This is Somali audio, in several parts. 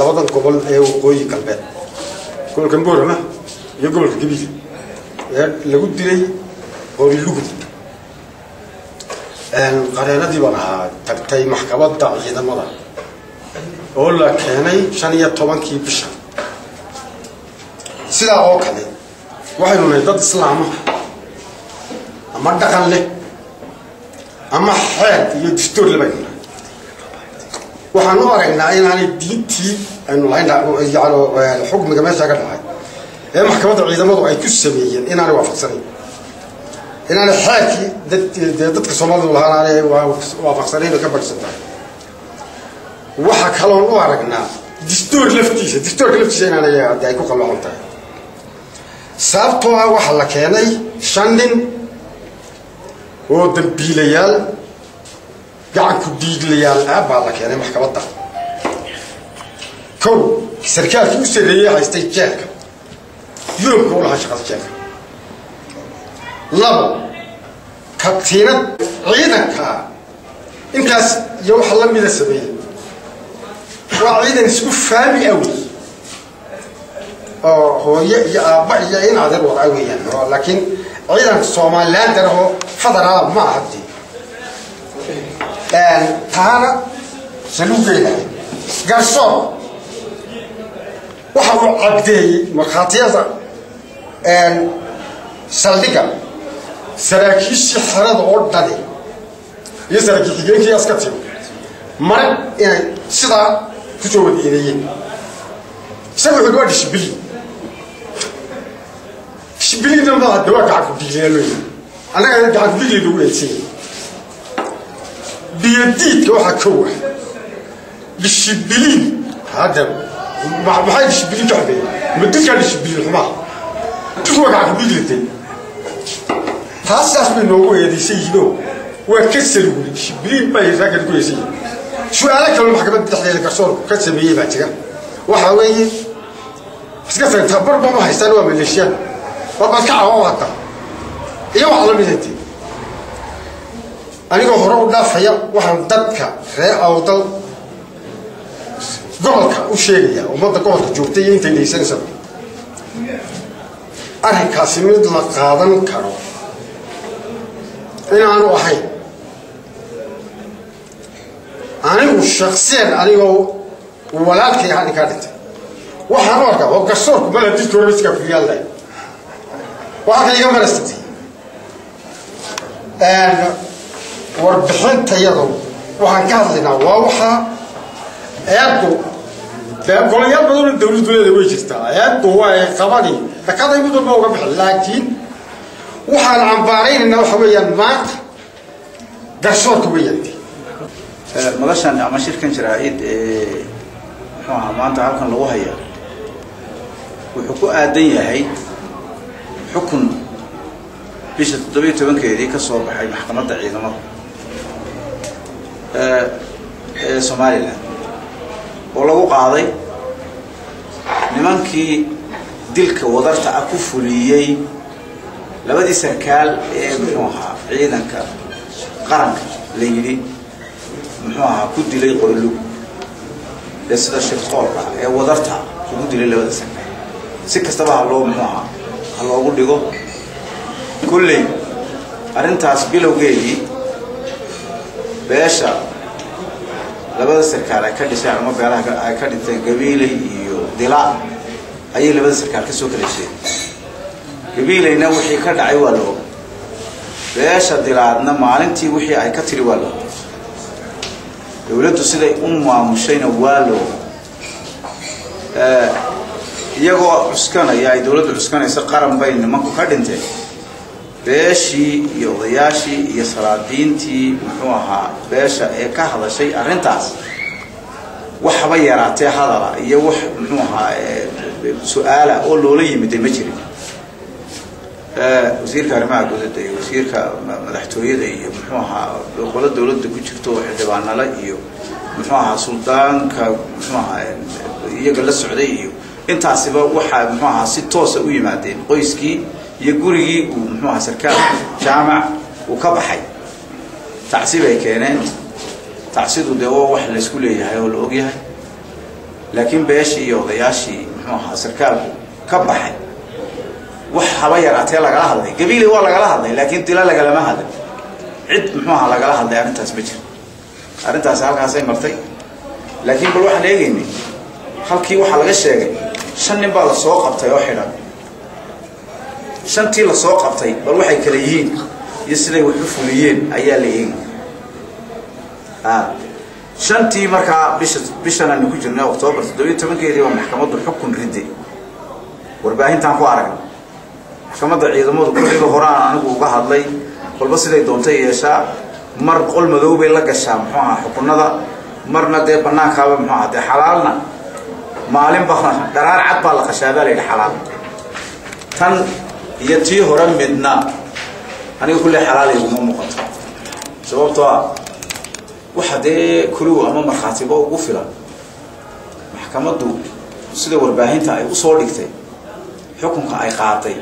labadan gobol ee waqooyi galbeed. Gobolka mboorama iyo gobolka gabiil ee lagu dilay horilugud qareenadii baan ahaa tagtay maxkamadda ciidamada oo la keenay shan iyo tobankii bisha. Sidaa oo kale waxaynu nahay dad islaama ama dhaqan leh ama xeed iyo dastoor le baynu waxaan u aragnaa inaanay diintii aynu lahayn xukmiga meesha ka dhacay. Ee maxkamadda ciidamadu ay ku sameeyeen inaanay waafaqsanayn. Inaanay xeerkii dee dadka soomaalidu lahaan aanay waafaqsanayn oo ka bagsan tahay waxa kaloon u aragnaa dastoor laftiisa dastoorka laftiisa inaanay ay ku qaloocan tahay. Sababtoo ah waxaa la keenay shan nin oo dambiilayaal gacanku dhiiglayaal ah baa la keenay maxkamadda. Kow sarkaalkii u sarreeyey haystay jeelka yoomka u lahaa shaqada jeelka labo kabtiinad ciidanka intaas iyo waxa la mida sameeyey waa ciidan isku faami awey oo hooye iyo aabba iyo in adeer wada weeyaan. Laakiin ciidan somaliland darahoo federaal ma aha dee taana saluugeeda garsoor waxa uu cabdeeyey markhaatiyada saldhiga saraakiishii xerada oo dhani iyo saraakiil xigeenkii askatiga marag inay sidaa ku soo wada eedeeyeen isaga wuxuu waa dishbili dishbilina ma hadda waa gacanku yiri annaga gacanku dhiiglay lagu eedsanyay biyadiidka waxaa kow ah dishibiliin hadda maxay dishibiliin ka xogeeya ma didkaa dishibiliin xumaa didku waa gacanku dhiiglatay taas saas bay noogu eedaysan yihiinoo waa ka saluguri dishibiliin bay raggan ku eesan yihiin su'aalo kaloo maxkamadda dhexdeeda garsoorku ka sameeyey baa jira waxaa weeye iska tagtaa barba ma haystaan waa maleeshiyaan warbaad ka cawa hata iyo waxa la midantay anigoo hore u dhaafaya waxaan dadka reer awdal gobolka u sheegaya ummadda gobolka joogtay iyo intay dhegeysanaysaa arrinkaasi mid la qaadan karo inaanu ahayn. Anigu shaksiyan anigoo walaalkay ahaa ninkaa dhintay. Waxaan u arkaa oo garsoorku mala didka hore waa halka iga marastay warbixintayadu waxaan ka hadlaynaa waa waxaa eeddu golayaal badanoo dawladdu leeda way jirtaa. Eeddu waa qabani dakaday mid walba uga bixin laakiin waxaan cambaaraynaynaa waxa weeyaan maanta garsoorka weeyaan madashan ama shirkan jaraa'id ee muxuu ahaa maanta halkan lagu haya wuxuu ku aadan yahay xukun bisha toddobiyo tobankeedii ka soo baxay maxkamadda ciidamada somalilan oo lagu qaaday nimankii dilka wadarta ah ku fuliyey labadii sarkaal ee muxuu ahaa ciidanka qaranka la yidhi muxuu ahaa ku dilay qorilug ee sida shirqoolka ee wadarta ugu dilay labada sarkaal. Si kastaba ha loo muxuu ahaa ha loogu dhigo. Kulley arrintaas bilowgeedii beesha. Labada sarkaal ay ka dhisheen ama beelaha ay ka dhinteen gabiiley iyo dila. Ayay labada sarkaal ka soo kala jeedeen gabiileyna wixii ka dhacay waa la beesha dilaadna maalintii wixii ay ka tiri waa la dowladdu siday u maamushayna waa la iyagoo cuskanaya ay dowladdu cuskanaysa qaran bay nimanku ka dhinteen beeshii iyo odayaashii iyo salaadiintii muxuu ahaa beesha ee ka hadashay arrintaas. Waxba yaraatee hadala iyo wax muxuu ahaa su'aala oo loola yimiday ma jirin. Wasiirka arrimaha guudada iyo wasiirka madaxtooyada iyo muxuu ahaa qolo dowladda ku jirto xildhibaanale iyo muxuu ahaa suldaanka muxuu ahaa iyaga la socday iyo intaasiba waxaa muxuu ahaa si toosa u yimaadeen qoyskii iyo gurigii uu muxuu ahaa sarkaal jaamac uu ka baxay. Tacsi bay keeneen. Tacsidu dee waa wax laysku leeyahay oo la ogyahay laakiin beeshii iyo odayaashii muxuu ahaa sarkaalku ka baxay. Wax haba yaraatee lagala hadlay. Gabiili waa lagala hadlay laakiin dila lagalama hadlay. Cid muxuu ahaa lagala hadlay arrintaas ma jiro arrintaasi halkaasay martay. Laakiin bal waxaan eegaynay halkii waxaa laga sheegay shan nin baa la soo qabtay oo xidhan shantii la soo qabtay bal waxay kala yihiin iyo siday wax u fuliyeen ayaa la eegi shantii markaa bisha bishan aanu ku jirnay octoobar toddobiyo tobankeedii baa maxkamaddu xukun riday warbaahintaan ku aragnay maxkamadda ciidamadu kulliga horaan anigu uga hadlay kolba siday doontay yeeshaa mar qol madow bay la gashaa muxuu ahaa xukunada marna dee banaankaaba muxuu ahaa dee xalaalna. Maalinba dharaar cad baa la qashaa baa la yidhi xalaal. Tan iyo tii hore midna aniga kulle xalaal iguma muuqato. Sababtoo ah waxa dee kuliw ama markhaatiba ugu filan maxkamaddu sida warbaahinta ay u soo dhigtay xukunka ay qaaday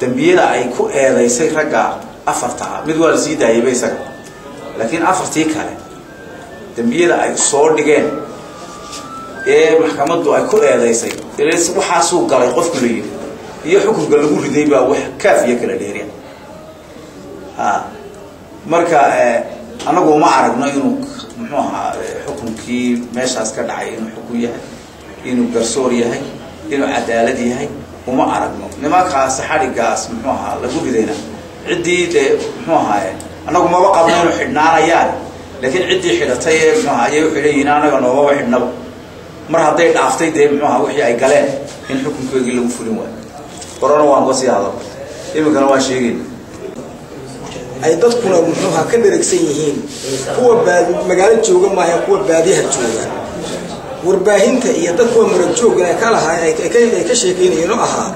dembiyada ay ku eedaysay ragga afarta ah mid waa la sii daayayba isaga. Laakiin afartii kale dembiyada ay soo dhigeen ee maxkamaddu ay ku eedaysay waxaasuu galay qofku la yidhi iyo xukunka lagu riday baa wax kaaf iyo kala dheeriya. Marka anagu uma aragno inuu muxuu ahaa xukunkii meeshaas ka dhacay inuu xukun yahay inuu garsoor yahay inuu cadaalad yahay uma aragno. Nimankaas xadhigaas muxuu ahaa lagu ridayna ciddii dee muxuu ahaaye anagu maba qabno inuu xidhnaanayaan. Laakiin ciddii xidhatay ee muxuu aha ayay u xidhan yihiin anaga noomaba xidhnaba. Mar hadday dhaaftay dee muxuu aha wixii ay galeen in xukunkoogii lagu fulin waayo horena waan ka sii hadal iminkana waan sheegayna ay dadkuna muxuuha ka dheragsan yihiin. Kuwa magaalo jooga maaha kuwa baadiyaha jooga. Warbaahinta iyo dad kuwa marag joogana ka lahaa ay ka sheekeynayeen oo ahaa.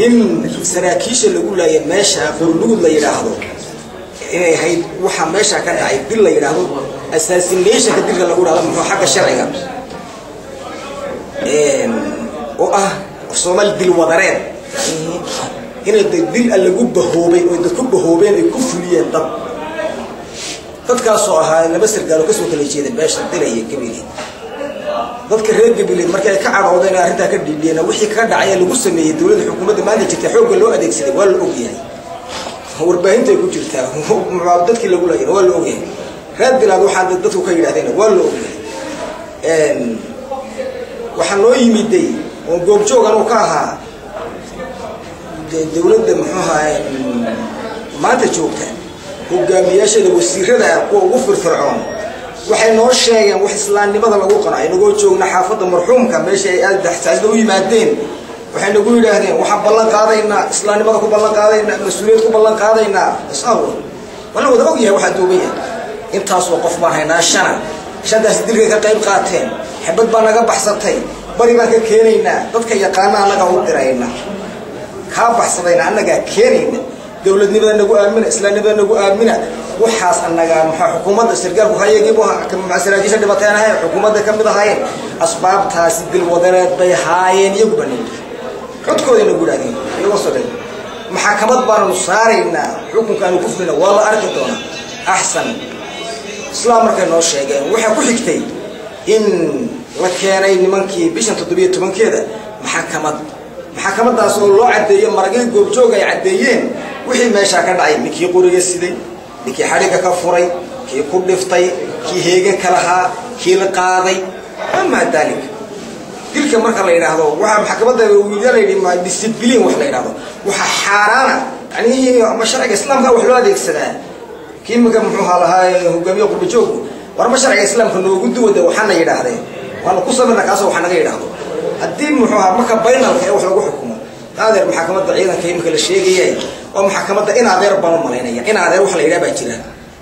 In saraakiisha lagu laaya meesha qorlugud la yidhaahdo inay ahayd waxaa meesha ka dhacay dil la yidhaahdo assassinationka dilka lagu dhahdo muxuu xagga sharciga. Oo ah soomaali dil wadareed inay dil a lagu bahoobay oo dadku bahoobeen ay ku fuliyeen dad dadkaasoo ahaa laba sargaalo ka soo kala jeeda beesha dilaya gabile dadka reer gabile markii ay ka cadhoodeen arrintaa ka dhiidhiyeen wixii ka dhacay lagu sameeyey dowladda xukuumadda maanta jirta xoogga loo adeegsaday waa la ogyahay. Warbaahintaay ku jirtaa dadkii lagu laayeen waa la ogyahay. Reer bilaad waxaa dadku ka yidhahdeen waa la ogyahay. Waxaa noo yimiday oo goobjoog anuu ka ahaa dowladda muxuu ahaa maanta joogta hogaamiyaasheeda wasiirada kuwa ugu firfircoon. Waxay noo sheegeen wax islaamnimada lagu qano aynagoo joogna xaafadda marxuumka meesha ay aad daxsaasda u yimaadeen. Waxay nagu yidhaahdeen waxaan ballan qaadaynaa islaamnimada ku ballan qaadaynaa mas'uuliyad ku ballan qaadaynaa isaawo waa la wada og yahay waxaa duuban intaasoo qof baan haynaa shana shantaas dilkay ka qayb qaateen. Xabad baa naga baxsatay. Bari baan ka keenaynaa. Dadka yaqaana annaga u dirayna kaa baxsadayna annagaa keenayna dowladnimada nagu aamina islaamnimada nagu aamina waxaas annagaa maxaa xukuumadda sargaalku hayagiibu saraakiisha dhibateen ahayn xukuumadda ka mid ahaayeen asbaabtaasi dilwadareed bay haayeen iyagu xodkooday nagu idhahdeen iyagoo soo dhan maxakamad baananu saaraynaa xukunkaanu ku fulina waa la arki doonaa. Axsan islaam markay noo sheegeen waxaa ku xigtay in la keenay nimankii bishan toddobiyo tobankeeda maxakamad maxakamadaas oo loo caddeeyo maragii goobjoog ay caddeeyeen wixii meeshaa ka dhacay ninkii qoriga siday ninkii xadhigga ka furay kii ku dhiftay kii heeganka lahaa kii la qaaday. Amaa daalik dilka marka la yidhaahdo waxaa maxkamadda wiilya la yidhi discibliin wax la yidhahdo waxaa xaaraana yani ama sharciga islaamka wax loo adeegsadaa. Kii iminka muxuuha lahaa hogaamiye qurbajoogu warma sharciga islaamka noogu duwada waxaana yidhaahdeen. Waana ku samirna kaasoo waxa naga yidhaahdo haddii muxuu ahaa marka baynalka ee wax lagu xukumo adeer maxkamadda ciidanka imika la sheegaya oo maxkamadda in adeer baan u malaynaya in adeer wax la yidhaha baa jira.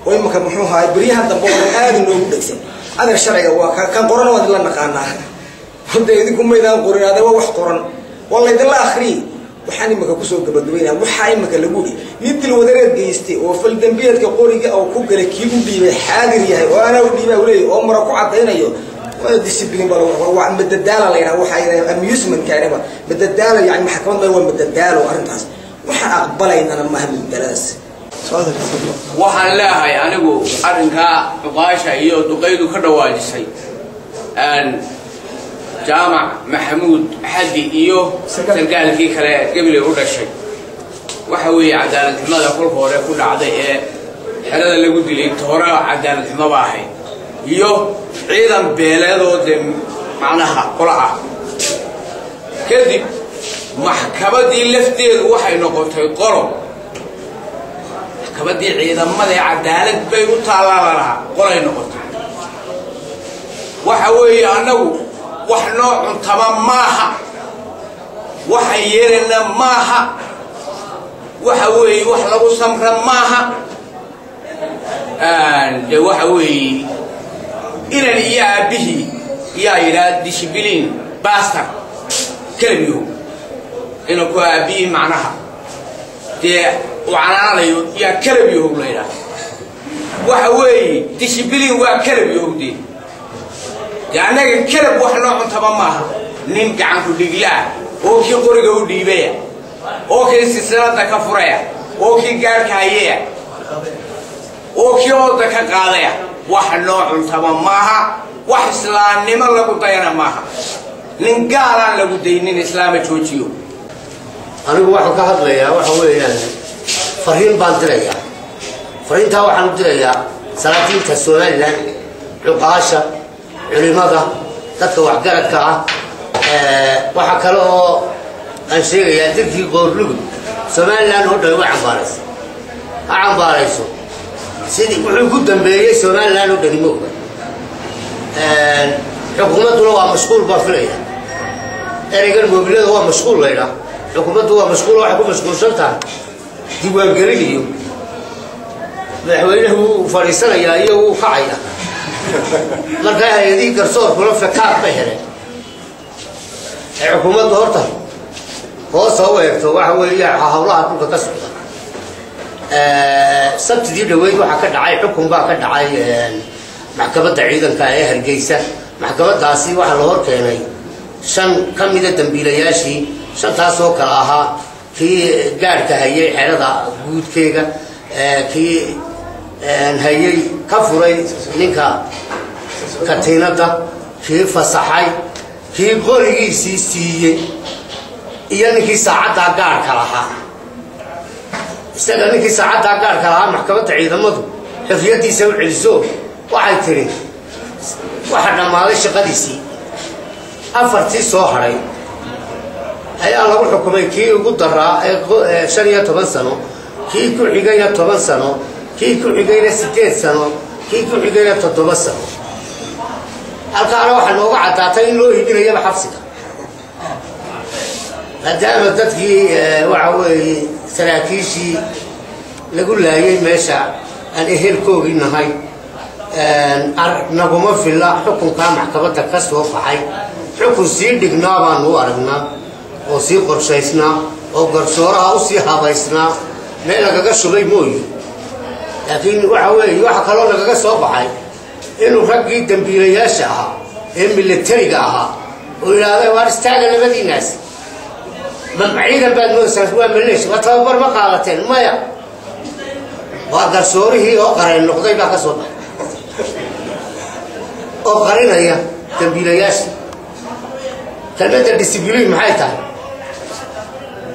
Oo imika muxuu ahaa beryahan dambe oo aada noogu dhegsan adeer sharciga waa kan qoran waa idinla naqaanaa. Hade idinku maydaan qorin adee waa wax qoran. Waa laydinla akriyi waxaan imika ku soo gabagabaynaa waxaa imika lagu hi. Nin dilwadareed geystay oo faldambiyeedka qoriga oo ku galay kii u dhiibay xaadir yahay oo anaa u dhiibaa leeyahy oo mara ku caddaynayo discipline ba waa madadaala la yidhaha waxaa amusement kaaniba madadaala yani maxkamad ma waa madadaalo arrintaas. Waxaan aqbalaynana maaha madadaaladaas waxaan leeyahay anigu arrinkaa cuqaasha iyo duqaydu ka dhawaajisay. Jaamac maxamuud xaddi iyo sargaalkii kale gabiley u dhashay. Waxa weeye cadaaladnimada kolka hore ku dhacday ee xerada lagu dilay inta hore cadaaladnimoba ahayd iyo ciidan beeleedoo dee macnaha qola ah kadib maxkamaddii lafteedu waxay noqotay qolo maxkamaddii ciidamadii cadaalad bay u taallaalalahaa qolay noqotay. Waxa weeye annagu wax noo cuntama maaha. Waxaan yeelana maaha. Waxa weeye wax lagu samra maaha. De waxa weeye inan iyo aabbihii yaa yidhaha dishibiliin bastar kelbiyo inanku aabbihii macnaha. Dee u canaanayo yaa kelabyahow la yidhaha waxa weeye dishibiliin waa kelabyahow dee. Annaga kelab wax noo cuntaba maaha. Nin gacanku dhiglaah oo kii qoriga u dhiibaya oo kii silsilada ka furaya oo kii gaarhka hayaya oo kii ooda ka qaadaya wax cuntaba maaha. Wax islaamnimo lagu dayana maaha. Nin gaalaan lagu daynin islaama joojiyo. Anigu waxaan ka hadlayaa waxa weeyaan fariin baan dirayaa fariintaa waxaan dirayaa salaatiinta somalilan cuqaasha culimada dadka waxgaradka ah. Waxaa kale oo aan sheegayaa dilkii qoorlugud somalilan oo dhan way cambaaraysa ha cambaarayso sidii wuxuu ku dambeeyey somalilan oo dhani mooga xukuumadduna waa mashquul baan filaya ereygan moobilada waa mashquul laydhaa xukuumaddu waa mashquul waxay ku mashquulsan tahay. Iyo madaxweynuhu wuu fadhiisanayaa iyo wuu kacaya markaa hay'adihii garsoorkuna fekaad bay heleen. Ee xukuumaddu horta hoosa u eegto waxa weeya hawlaha dhulka ka socda sabtidii dhaweyd waxaa ka dhacay xukun baa ka dhacay maxkamadda ciidanka ee hargeysa. Maxkamadaasi waxaa la hor keenay shan ka mida dambiilayaashii shantaas oo kale ahaa kii gaadhka hayay xerada guudkeega kii hayay ka furay ninka katiinadda kii fasaxay kii qorigiisii siiyey iyo ninkii saacaddaa gaadhka lahaa isaga ninkii saacaddaa gaadhka lahaa maxkamadda ciidamadu xorriyaddiisa u celiso waxay tiri waxa dhammaaday shaqadiisii. Afartii soo hadhay ayaa lagu xukumay kii ugu daraa ee shan iyo toban sano kii ku xigayna toban sano kii ku xigayna siddeed sano kii ku xigayna toddoba sano. Halkaana waxaa nooga caddaatay in loo hidinayaba xabsiga. Maadaama dadkii waxa weeye saraakiishii lagu laayay meesha aan ehelkoogii nahay naguma filla xukunkaa maxkamadda ka soo baxay. Xukun sii dhignaa baanu u aragnaa oo sii qorshaysnaa oo garsooraha u sii habaysnaa. Meel lagaga shubay mooye. Laakiin waxa weeye waxa kaloo lagaga soo baxay inuu raggii dambiilayaasha ahaa ee milatariga ahaa oo yidhaahda waar istaaga labadiinaas ciidan baad moodaysaa waa maleesh waa tababar ma qaadateen maya. Waa garsoorihii oo qareen noqday baa ka soo baxay. Oo qarinaya dambiilayaasha. Kelmadda discibliin maxay tahay?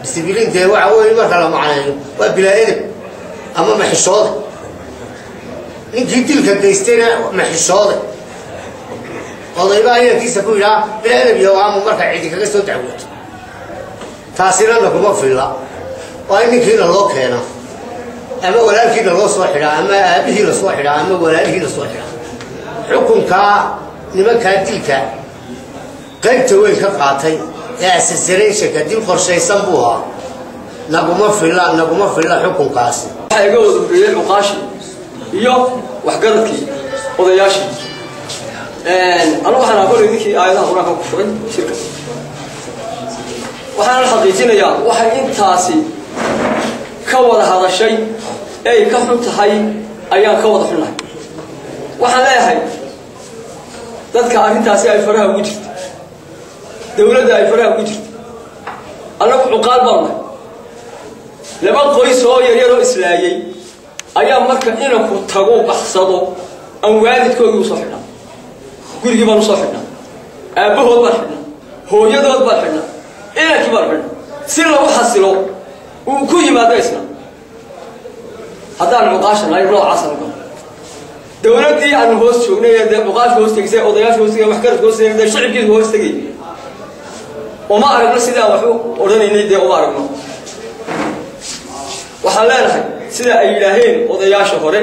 Discibliin dee waxa weeye marka la macneeyo waa bilaa edeb ama maxishoode ninkii dilka geystayna maxishoode odaybaa inankiisa ku yidhaha bilaa edeb iyo aamu marka cidi kaga soo dacwooto taasina naguma filla waa in ninkiina loo keena ama walaalkiina loo soo xidhaa ama aabihii la xidhaa ama walaalihii la xidhaa. Xukunkaa nimankaa dilka qaybta weyn ka qaatay ee asasarayshanka dil qorshaysan buu ahaa. Naguma filla naguma filla xukunkaasi. Waxaa iga horreeyey cuqaashii iyo waxgaradkii odayaashii. Anu waxaan kolay ninkii aayadaha qur'aanka ku furay shirka waxaana xaqiijinayaa waxay intaasi ka wada hadashay ay ka xun tahay ayaan ka wada xunnahay. Waxaan leeyahay dadka arrintaasi ay faraha ugu jirta. Dawladda ay faraha ugu jirta. Annagu cuqaal baan nahay laba qoys oo yaryaroo islaayay ayaa marka inanku tagu baxsado aan waalidkoodii u soo xidhnaa. Gurigii baan u soo xidhnaa. Aabbahood baan xidhnaa. Hooyadood baan xidhnaa inankii baan xidhnaa si lagu xasilo uu ku yimaado isna haddaan cuqaasha nahay noocaasaan galo dowladdii aanu hoos joognay ee dee cuqaasha hoos tegisay odayaasha hoos tegay waxgaradka hoos tegay dee shicibkiisa hoos tegay uma aragno sidaan wax u odhanaynay dee uma aragno waxaan leenahay sida ay yidhaaheen odayaasha hore.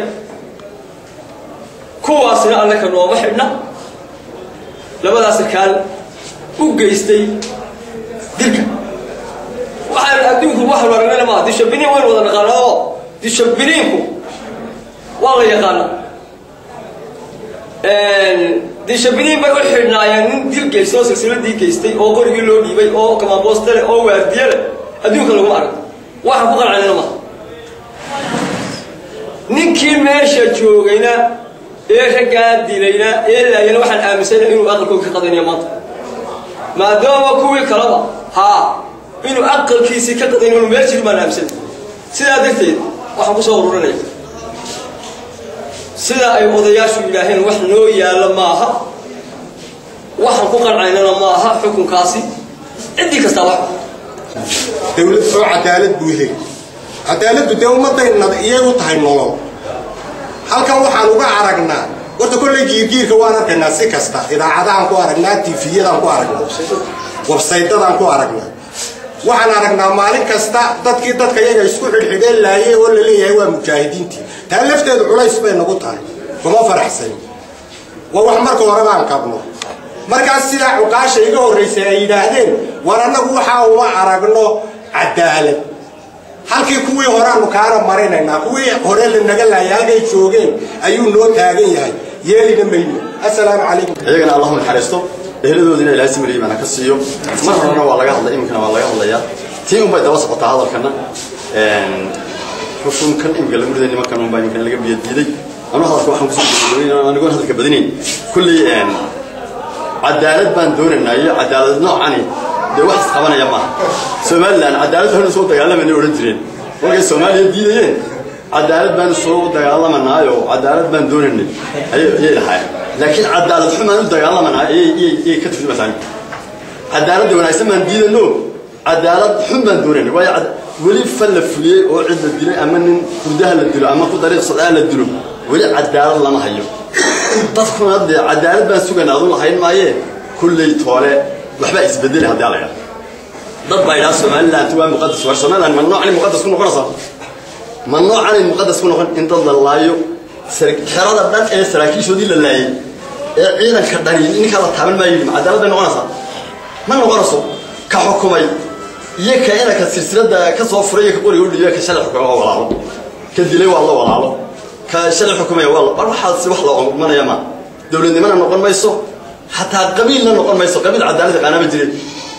Kuwaasina annaka nooma xidhna labadaas sarkaal u geystay dilka wada naqaanaa waa la yaqaanaa dishabiniin bay u xidhnaayeen nin dil oo silsiladii geystay oo qorigii loo dhiibay oo kamaambooste leh oo waardiye leh. Adduunka laguma arag. Waxaan ku qancanayna maaha ninkii meesha joogayna ee raggaa dilayna ee laayana waxaan aaminsana inuu ka qadanayo maanta. Maadaama kuwii kaleba haa inuu aqalkiisii ka qadanayo inu meel jiri baan aaminsana sidaa darteed waxaan ku soo ururinaya sida ay odayaashu yidhaaheen wax noo yaalla maaha. Waxaan ku qancaynana maaha xukunkaasi. Ciddii kastaa wax. Dawlad oo cadaalad buu helay cadaaladdu dee ummadayna iyay u tahay nolol. Halkan waxaan uga aragnaa. Horta kolley giirgiirka waan arkaynaa si kasta. Idaacadahaan ku aragnaa tifiyadaan ku aragnaa websaydadaan ku aragnaa. Waxaan aragnaa maalin kasta dadkii dadka iyaga isku xidhxidheen laayay oo la leeyahay waa mujaahidiintii. Taa lafteedu culays bay nagu tahay. Kuma faraxsan. Waa wax marka hore baan qabno. Markaas sidaa cuqaasha iga horraysay ay yidhaahdeen war annagu waxaa uma aragno cadaalad. Halkii kuwii horeaanu kaana marinaynaa kuwii hore lanaga laayay halkay joogeen ayuu noo taagan yahay. Yeelina mayno. Assalaamu calaykum. Iyagana allahu naxariisto eheladoodina ilaahay samiriyi baana ka siiyo. Mar horena waa laga hadlay iminkana waa laga hadlayaa. Tii unbay daba socotaa hadalkana xukunkan imika lagu riday nimankan unbaa iminkana laga biyadiiday anu hadalka waxaan ku soo anigoon hadalka badinayn kulley cadaalad baan doonaynaa iyo cadaalad noocani dee wax isqabanaya maaha. Somalilan cadaalad hore soo dagaalamayna odhan jireen. Markay soomaaliya diidayeen cadaalad baan soo dagaalamanaayo cadaalad baan doonaynay ayay lahaayeen laakiin cadaalad xumaan u dagaalamanaa iyay ka turjumaysaa cadaaladda wanaagsan baan diidano cadaalad xun baan doonaynay waayo weli fal la fuliyey oo cid la dilay ama nin hurdaha la dilo ama ku dariiq socdaa la dilo weli cadaalad lama hayo dadkuna dee cadaalad baan sugaynaa adu lahayn maayee kulley toole waxbaa isbedeli haddii yidhaha dad baa yidhaha somaliland waa muqadas war somaliland ma noocanay muqadas ku noqonaysaa ma noocanay muqadas ku noqon in dad la laayo xerada dhan ee saraakiishoodii la laayay ee ciidanka dhani ninkaa la taaban maayo ma cadaalad bay noqonaysaa. Ma noqonayso ka xukumay iyo ka inanka silsilada ka soo furay iyo ka qoriga u dhiibay ka shalay xukumay waa walaalo. Ka dilay waa la walaalo. Ka shalay xukumaya waa war waxaasi wax la omanaya ma. Dowladnimana noqon mayso xataa qabiilna noqon mayso. Qabiil cadaalad yaqaanaa ma jirin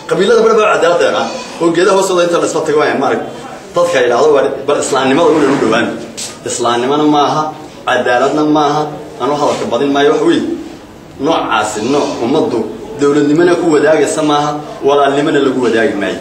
qabiilada bar baa cadaalad yaqaan. Oo geedaha hoostooda inta la isla tago waa maarag dadka yidhaahdo bar islaamnimada u dhowaan. Islaamnimana maaha cadaaladna maaha anu hadalka badin maayo wax weyn. Noocaasi nooc ummaddu dowladnimona ku wadaagaysa maaha walaalnimona lagu wadaagi maayo